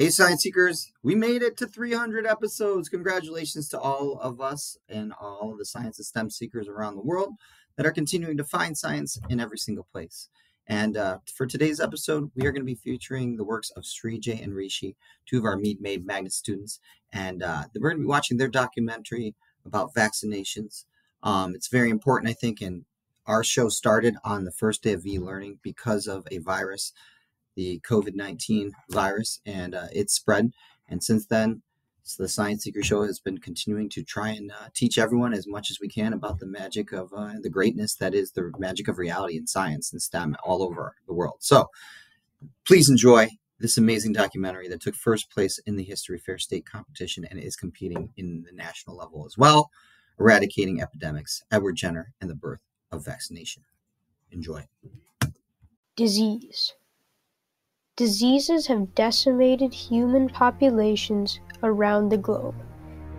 Hey, Science Seekers, we made it to 300 episodes. Congratulations to all of us and all of the science and STEM seekers around the world that are continuing to find science in every single place. And uh, for today's episode, we are going to be featuring the works of Srijay and Rishi, two of our Mead Made Magnet students. And uh, we're going to be watching their documentary about vaccinations. Um, it's very important, I think, and our show started on the first day of e-learning because of a virus the COVID 19 virus and uh, its spread. And since then, so the Science Seeker Show has been continuing to try and uh, teach everyone as much as we can about the magic of uh, the greatness that is the magic of reality and science and STEM all over the world. So please enjoy this amazing documentary that took first place in the History Fair State competition and is competing in the national level as well. Eradicating Epidemics, Edward Jenner, and the Birth of Vaccination. Enjoy. Disease. Diseases have decimated human populations around the globe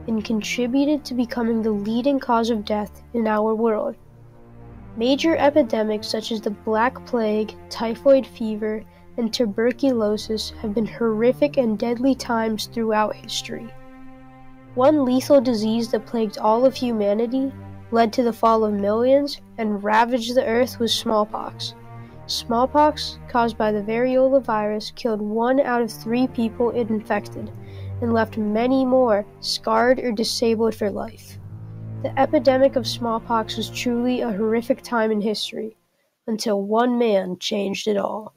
and contributed to becoming the leading cause of death in our world. Major epidemics such as the Black Plague, typhoid fever, and tuberculosis have been horrific and deadly times throughout history. One lethal disease that plagued all of humanity, led to the fall of millions, and ravaged the earth was smallpox. Smallpox, caused by the variola virus, killed one out of three people it infected and left many more scarred or disabled for life. The epidemic of smallpox was truly a horrific time in history until one man changed it all.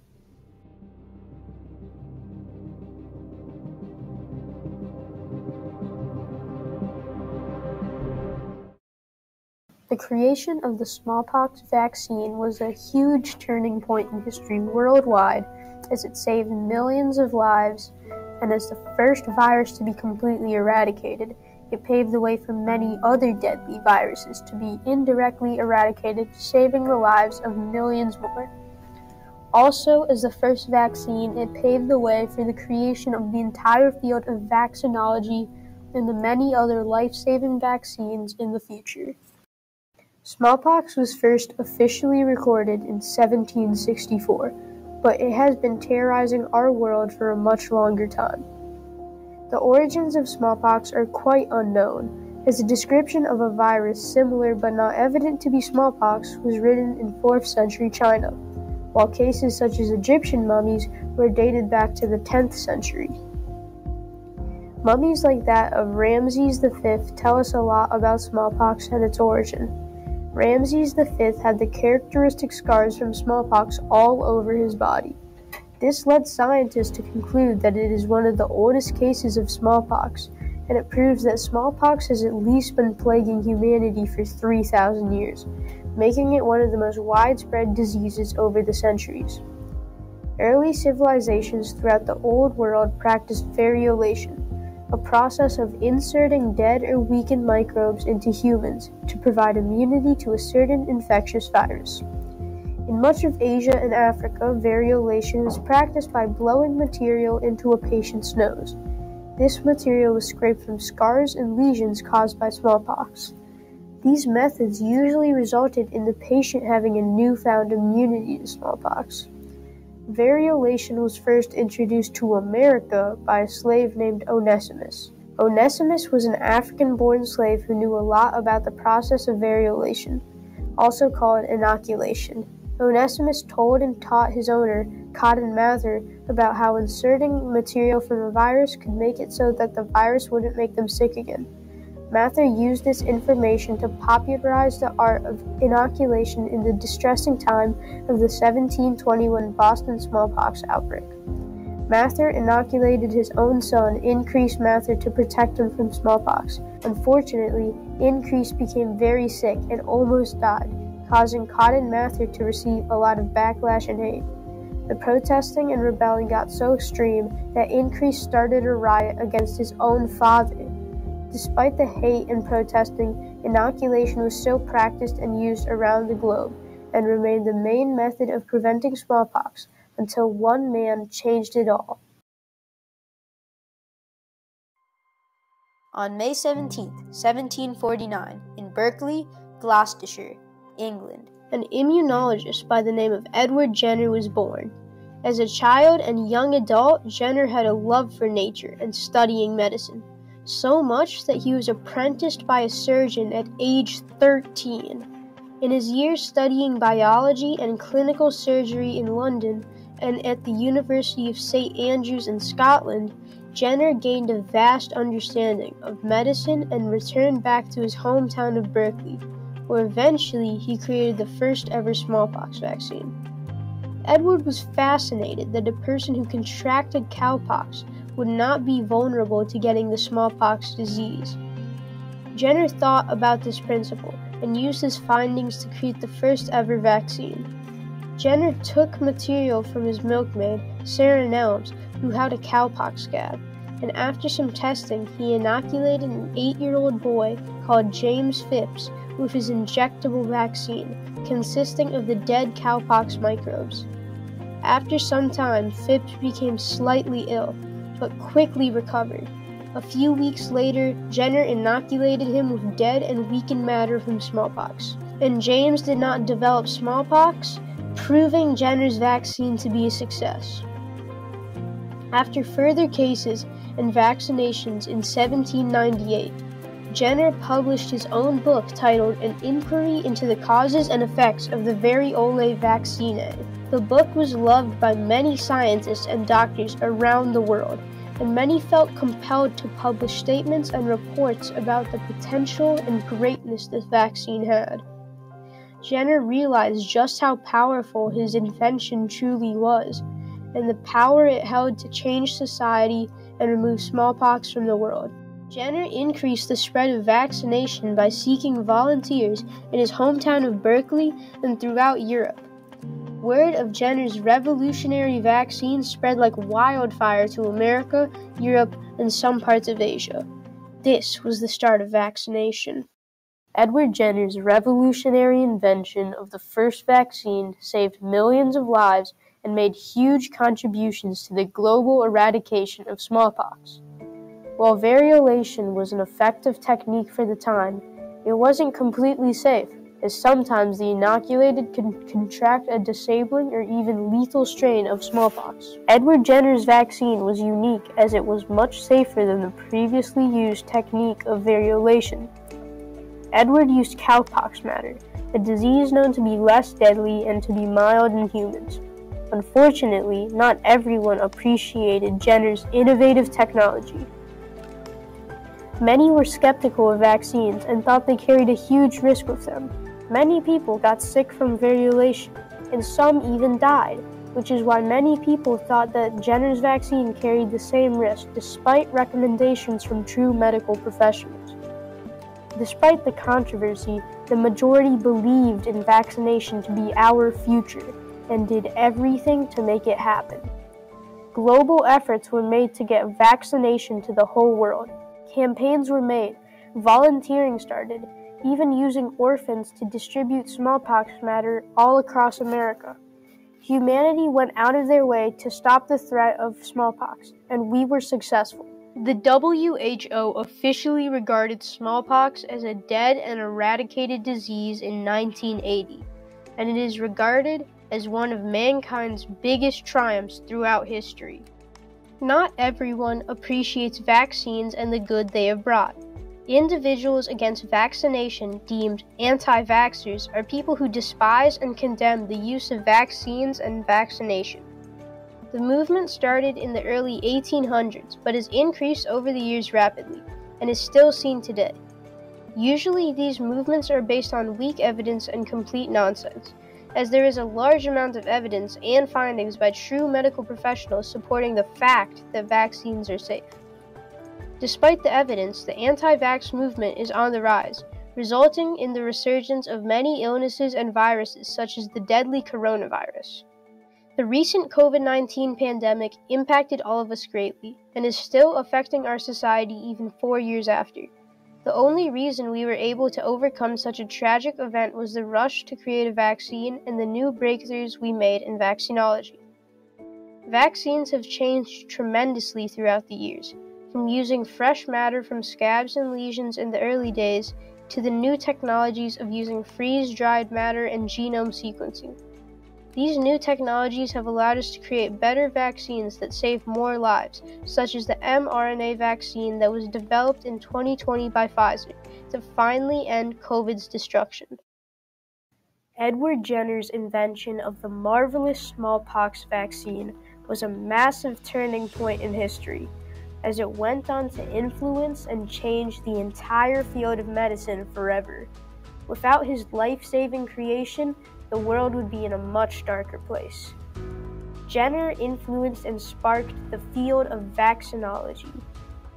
The creation of the smallpox vaccine was a huge turning point in history worldwide as it saved millions of lives, and as the first virus to be completely eradicated, it paved the way for many other deadly viruses to be indirectly eradicated, saving the lives of millions more. Also, as the first vaccine, it paved the way for the creation of the entire field of vaccinology and the many other life saving vaccines in the future. Smallpox was first officially recorded in 1764, but it has been terrorizing our world for a much longer time. The origins of smallpox are quite unknown, as a description of a virus similar but not evident to be smallpox was written in 4th century China, while cases such as Egyptian mummies were dated back to the 10th century. Mummies like that of Ramses V tell us a lot about smallpox and its origin. Ramses V had the characteristic scars from smallpox all over his body. This led scientists to conclude that it is one of the oldest cases of smallpox, and it proves that smallpox has at least been plaguing humanity for 3,000 years, making it one of the most widespread diseases over the centuries. Early civilizations throughout the Old World practiced variolation, a process of inserting dead or weakened microbes into humans to provide immunity to a certain infectious virus. In much of Asia and Africa, variolation was practiced by blowing material into a patient's nose. This material was scraped from scars and lesions caused by smallpox. These methods usually resulted in the patient having a newfound immunity to smallpox. Variolation was first introduced to America by a slave named Onesimus. Onesimus was an African born slave who knew a lot about the process of variolation, also called inoculation. Onesimus told and taught his owner, Cotton Mather, about how inserting material from a virus could make it so that the virus wouldn't make them sick again. Mather used this information to popularize the art of inoculation in the distressing time of the 1721 Boston smallpox outbreak. Mather inoculated his own son, Increase Mather, to protect him from smallpox. Unfortunately, Increase became very sick and almost died, causing Cotton Mather to receive a lot of backlash and hate. The protesting and rebelling got so extreme that Increase started a riot against his own father Despite the hate and protesting, inoculation was still practiced and used around the globe and remained the main method of preventing smallpox until one man changed it all. On May 17, 1749, in Berkeley, Gloucestershire, England, an immunologist by the name of Edward Jenner was born. As a child and young adult, Jenner had a love for nature and studying medicine, so much that he was apprenticed by a surgeon at age 13. In his years studying biology and clinical surgery in London and at the University of St Andrews in Scotland, Jenner gained a vast understanding of medicine and returned back to his hometown of Berkeley, where eventually he created the first ever smallpox vaccine. Edward was fascinated that a person who contracted cowpox would not be vulnerable to getting the smallpox disease. Jenner thought about this principle and used his findings to create the first ever vaccine. Jenner took material from his milkmaid, Sarah Nelms, who had a cowpox scab, and after some testing, he inoculated an eight year old boy called James Phipps with his injectable vaccine, consisting of the dead cowpox microbes. After some time, Phipps became slightly ill, but quickly recovered. A few weeks later, Jenner inoculated him with dead and weakened matter from smallpox. And James did not develop smallpox, proving Jenner's vaccine to be a success. After further cases and vaccinations in 1798, Jenner published his own book titled An Inquiry into the Causes and Effects of the Variolae Vaccinae. The book was loved by many scientists and doctors around the world, and many felt compelled to publish statements and reports about the potential and greatness this vaccine had. Jenner realized just how powerful his invention truly was, and the power it held to change society and remove smallpox from the world. Jenner increased the spread of vaccination by seeking volunteers in his hometown of Berkeley and throughout Europe. Word of Jenner's revolutionary vaccine spread like wildfire to America, Europe, and some parts of Asia. This was the start of vaccination. Edward Jenner's revolutionary invention of the first vaccine saved millions of lives and made huge contributions to the global eradication of smallpox. While variolation was an effective technique for the time, it wasn't completely safe, as sometimes the inoculated could contract a disabling or even lethal strain of smallpox. Edward Jenner's vaccine was unique as it was much safer than the previously used technique of variolation. Edward used cowpox matter, a disease known to be less deadly and to be mild in humans. Unfortunately, not everyone appreciated Jenner's innovative technology. Many were skeptical of vaccines and thought they carried a huge risk with them. Many people got sick from variolation, and some even died, which is why many people thought that Jenner's vaccine carried the same risk despite recommendations from true medical professionals. Despite the controversy, the majority believed in vaccination to be our future and did everything to make it happen. Global efforts were made to get vaccination to the whole world. Campaigns were made, volunteering started, even using orphans to distribute smallpox matter all across America. Humanity went out of their way to stop the threat of smallpox, and we were successful. The WHO officially regarded smallpox as a dead and eradicated disease in 1980, and it is regarded as one of mankind's biggest triumphs throughout history. Not everyone appreciates vaccines and the good they have brought. Individuals against vaccination, deemed anti vaxxers, are people who despise and condemn the use of vaccines and vaccination. The movement started in the early 1800s but has increased over the years rapidly and is still seen today. Usually, these movements are based on weak evidence and complete nonsense as there is a large amount of evidence and findings by true medical professionals supporting the fact that vaccines are safe. Despite the evidence, the anti vax movement is on the rise, resulting in the resurgence of many illnesses and viruses, such as the deadly coronavirus. The recent COVID 19 pandemic impacted all of us greatly and is still affecting our society even four years after. The only reason we were able to overcome such a tragic event was the rush to create a vaccine and the new breakthroughs we made in vaccinology. Vaccines have changed tremendously throughout the years, from using fresh matter from scabs and lesions in the early days to the new technologies of using freeze dried matter and genome sequencing. These new technologies have allowed us to create better vaccines that save more lives, such as the mRNA vaccine that was developed in 2020 by Pfizer to finally end COVID's destruction. Edward Jenner's invention of the marvelous smallpox vaccine was a massive turning point in history, as it went on to influence and change the entire field of medicine forever. Without his life saving creation, the world would be in a much darker place. Jenner influenced and sparked the field of vaccinology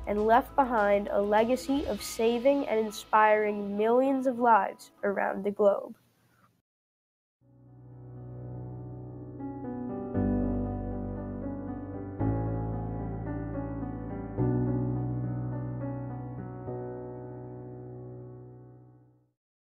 and left behind a legacy of saving and inspiring millions of lives around the globe.